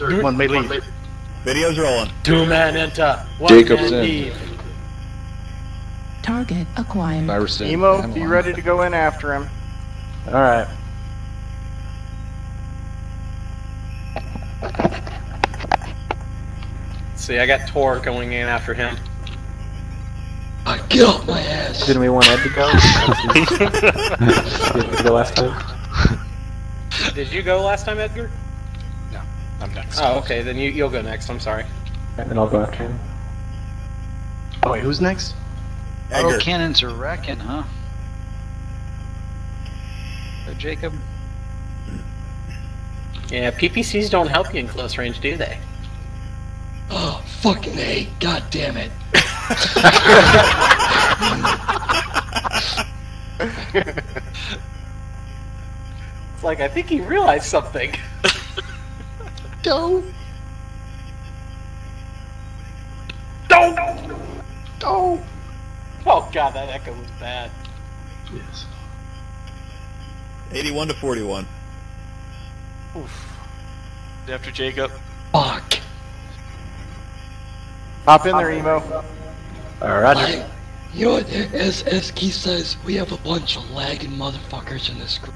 One may leave. Video's rolling. Two men enter. One Jacob's man in. leave. Target acquired. Iverson. Emo, be ready to go in after him. Alright. See, I got Tor going in after him. I get off my ass. Didn't we want Ed to go? Didn't we go last time? Did you go last time, Edgar? I'm next. Oh, okay, then you, you'll go next. I'm sorry. And then I'll go after him. Oh wait, who's next? Edgar. Auto oh, cannons are wrecking, huh? So Jacob, Yeah, PPCs don't help you in close range, do they? Oh, fucking A. God damn it. It's like, I think he realized something. Don't. Don't! Don't! Oh god, that echo was bad. Yes. 81 to 41. Oof. After Jacob. Fuck. Hop in there, Emo. All right. Roger. Like, you know what? As, as Keith says, we have a bunch of lagging motherfuckers in this group.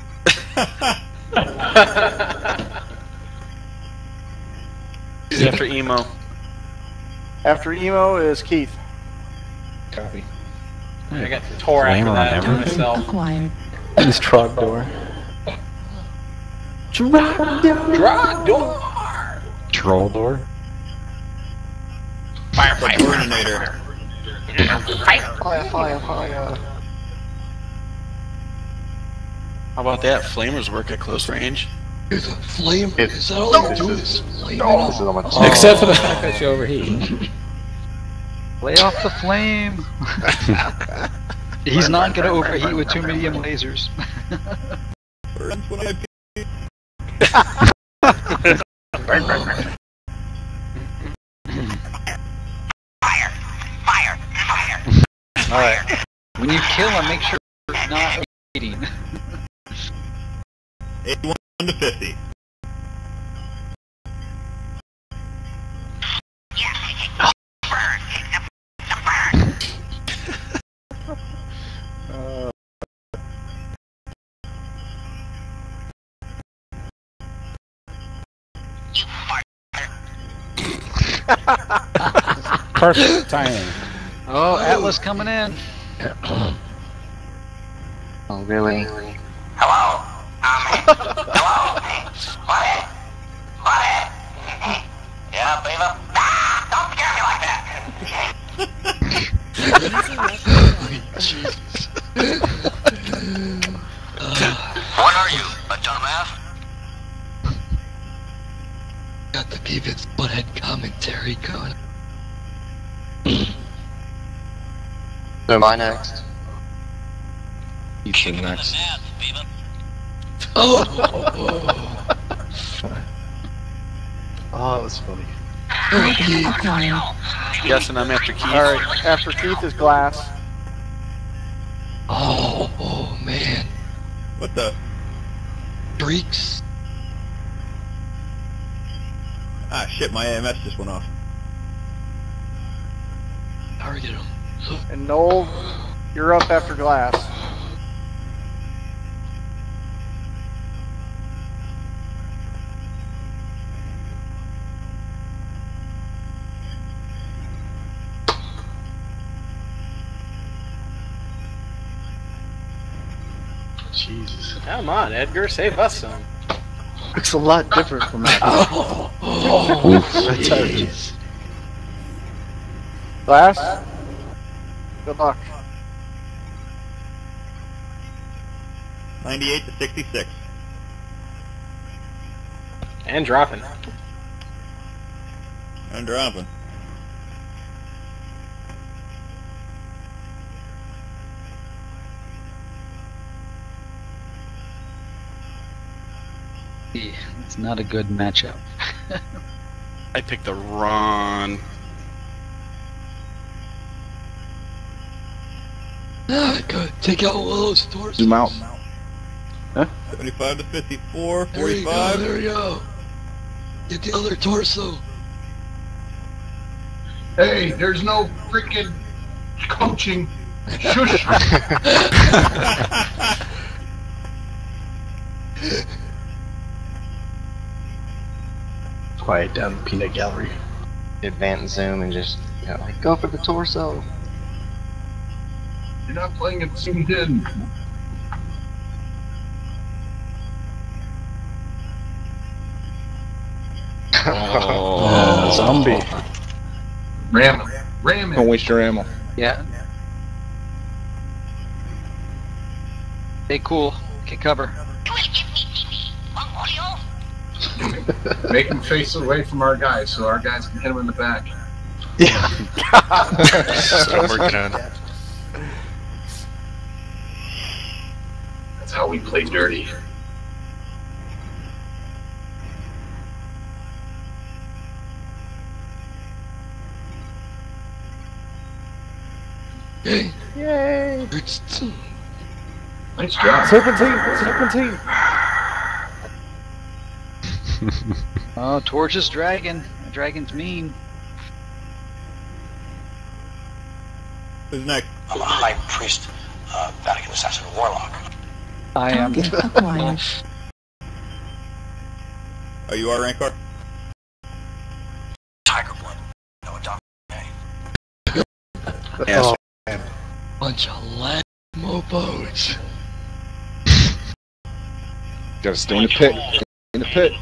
After emo. After Emo is Keith. Copy. I got Tor after that for Target myself. acquired. He's Trogdor. Draw door! Troll door? Fire, fire, coordinator. Fire, fire, fire, fire. How about that? Flamers work at close range. There's a flame. Is that all you do is flame it This is on my Oh. Except for the oh. fact that you overheat. lay off the flame. He's not gonna overheat with two medium lasers. Burns when I Alright. When you kill him, make sure you're not eating. 81 to 50. Perfect timing. Oh, Atlas coming in. Oh, really? Got the am I next? You should next. Oh! Oh, that was funny. Target acquired. Guessing I'm after Keith. Alright, after Keith is Glass. Oh, oh man. What the? Streaks. Ah, shit, my AMS just went off. Target him. And Noel, you're up after Glass. Come on, Edgar, save us some. Looks a lot different from that. Oh, oh, jeez. Glass? Good luck. 98 to 66. And dropping. I'm dropping. It's not a good matchup. I picked the wrong. Ah, good. Take out one of those doors. Zoom out. 75 to 54, There you go, 45. there you go. Get the other torso. Hey, there's no freaking coaching. Shush. Quiet down the peanut gallery. Advance zoom and just, you know, like, go for the torso. You're not playing it zoomed in. Oh, zombie. Ram him. Ram Don't waste your ammo. Yeah. Stay cool. Get cover. Make him face away from our guys so our guys can hit him in the back. Start working on it. That's how we play dirty. Hey, Yay! it's Nice job. Serpentine! Serpentine! Oh, Torch's dragon. The dragon's mean. Who's next? I'm a high priest, uh, Vatican assassin, warlock. I am. Target acquired. Oh, you are Rancor? Tiger blood. No, a dog. Yes. bunch of lag mopos. Gotta stay in the pit. Stay in the pit.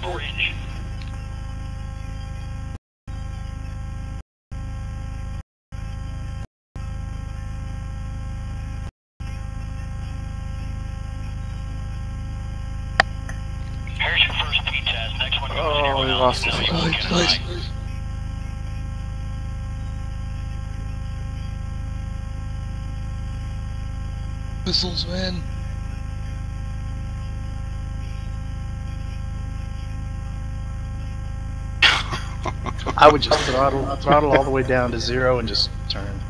Here's your first P test. Next one Oh, we lost his. Nice, nice. Missiles, man. I would just throttle, throttle all the way down to zero and just turn.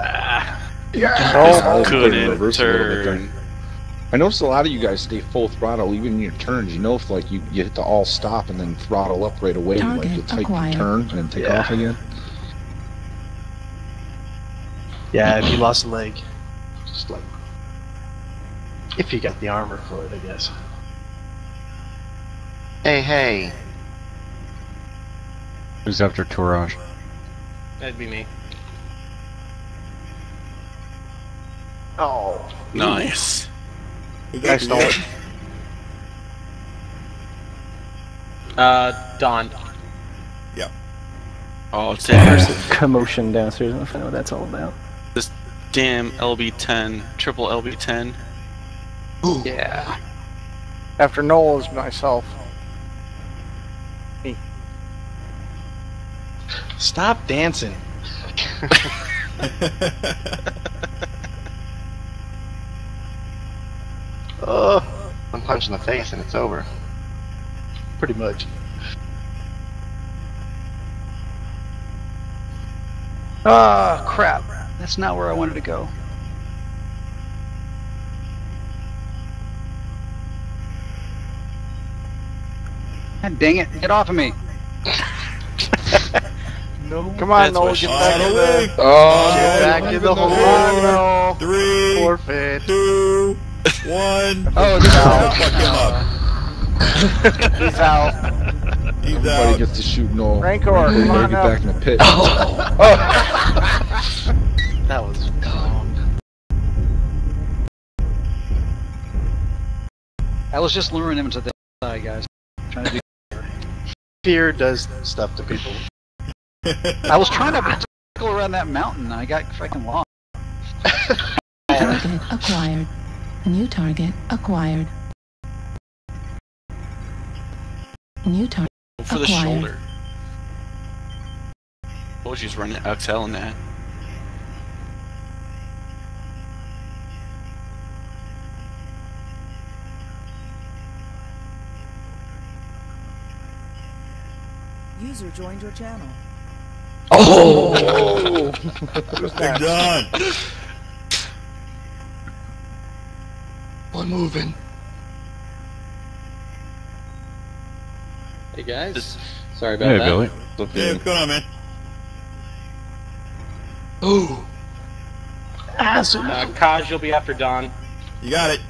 Ah. Oh, couldn't a little bit turn. I noticed a lot of you guys stay full throttle even in your turns. You know if like you, you hit the all stop and then throttle up right away, like you'll take acquired. your turn and then take Yeah. off again. Yeah, if you lost a leg. Just like. If you got the armor for it, I guess. Hey, hey. Who's after Tourage? That'd be me. Oh. Nice. You I after stole you? it. Uh, Don. Yep. Oh, it's that Commotion downstairs. I don't know what that's all about. This damn LB10, triple LB10. Yeah. After Noel is myself. Stop dancing. Oh, One punch in the face and it's over. pretty much. Ah, crap. That's not where I wanted to go. God dang it. Get off of me. No. Come on, That's Noel, get back in the the. wing. Oh, Get back in the hole. Come. Three, Forfeit. two, one. Oh, this Oh, fuck him up. He's out. He's Everybody out. gets to shoot Noel. Rancor, Everybody come on get up. back in the pit. Oh, That was dumb. I was just luring him to the side, guys. Trying to be. Fear does stuff to people. I was trying to go around that mountain. I got freaking lost. Target acquired. New target acquired. New target. Go for the Acquired. shoulder. Oh, she's running XL in that. User joined your channel. Oh! Big John. One moving. Hey guys. Sorry about Hey, that. Billy. Hey, what's going on, man? Ooh. Uh, Kaj, you'll be after Don. You got it.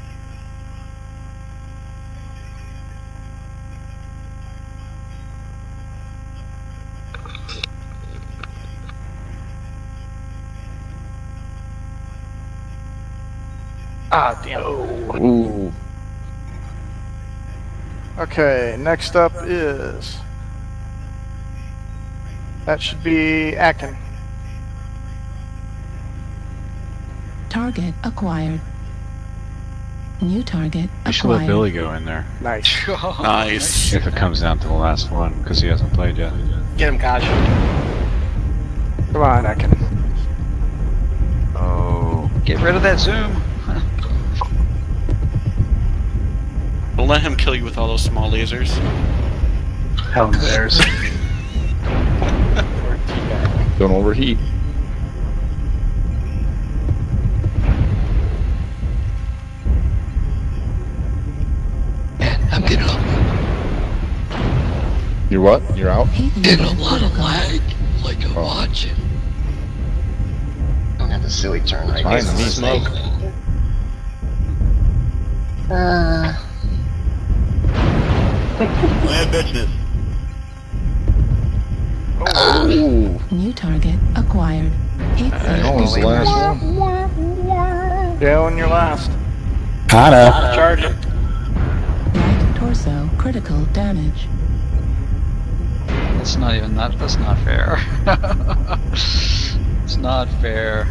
Ah, damn. Ooh. Okay, next up is. That should be Akin. Target acquired. New target acquired. I should let. Billy go in there. Nice. Nice. If it comes down to the last one, because he hasn't played yet. Get him, Kaj. Come on, Akin. Oh, get rid of that zoom. Don't let him kill you with all those small lasers. Hell bears. Don't overheat. I'm getting a, You're what? You're out? getting a lot of lag. Like I'm watching. Don't have the silly turn right Fine, here. me. Smoke. Uh, Land bitchness. Ooh. New target acquired. Eight That was the last one. Down your last. Charge him. Right torso critical damage. That's not even that. That's not fair. it's not fair.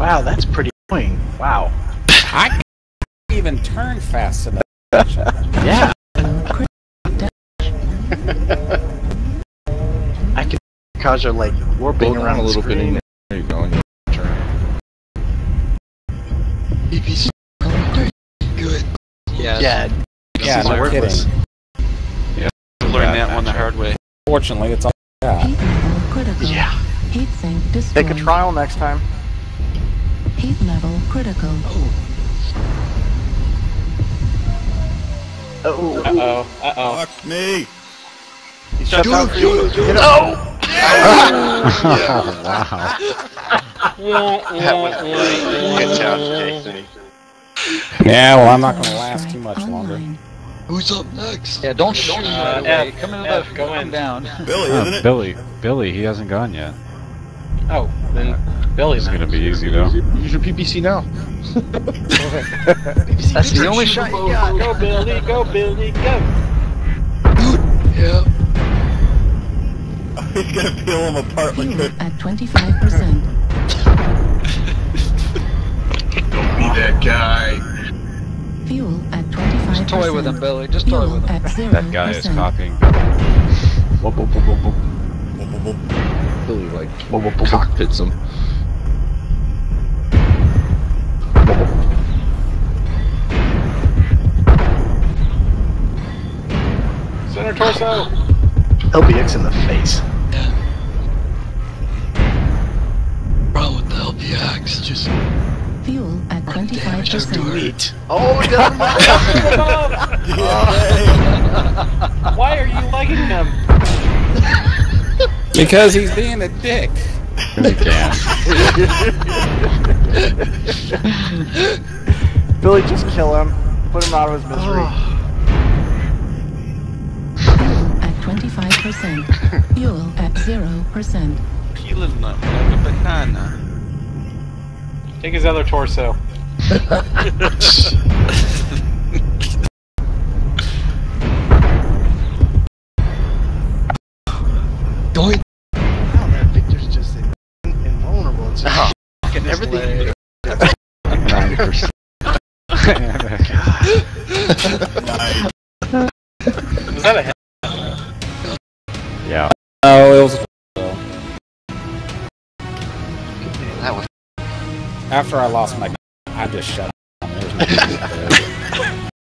Wow, that's pretty annoying. Wow. I can't even turn fast enough. Yeah. I can Kaja like warping Go around a little the bit. In there you go. And you turn. BBC good. Yes. Yeah. Yeah, This is no worthless. kidding. Learn that one the hard way. Fortunately, it's all I got. Heat level critical. Yeah. Heat sink destroyed. Take a trial next time. Heat level critical. Oh. Uh oh. Uh oh. Fuck me. He shut down for you. Get up. Oh! that was good job, Jason. Yeah, well, I'm not going to last too much longer. Online. Who's up next? Yeah, don't shoot Uh, right away. F, Come into F, the go come in. down. Billy, Oh, isn't it? Billy, Billy, he hasn't gone yet. Oh, then Billy. It's then. gonna be easy though. Use your PPC now. That's the only shot you got. Go, Billy. Go, Billy. Go. Yeah. He's gonna peel him apart like Fuel that. at 25%. Don't be that guy. Fuel at 25%. Just toy with him, Billy. Just toy Fuel with him. That guy is copying. Whoop, whoop, whoop, whoop, whoop. Billy like cockpits him. Center torso. LBX in the face. Problem with the LBX. Just Fuel at 25%. Sweet. Oh, down my Why are you liking them? Because he's being a dick. Billy, just kill him. Put him out of his misery. Oh. 25%. Fuel at 0%. Peeling up like a banana. Take his other torso. Doink. Wow, that Victor's just in- invulnerable. It's just oh, fucking everything. Ninety percent. Was that a After I lost my, I just shut. Down. There's no